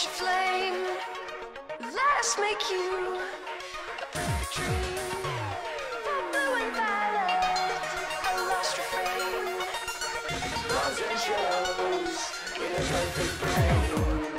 touch a flame. Let us make you a perfect dream. From blue and violet, a lost refrain. Bronze and shadows in a perfect brain.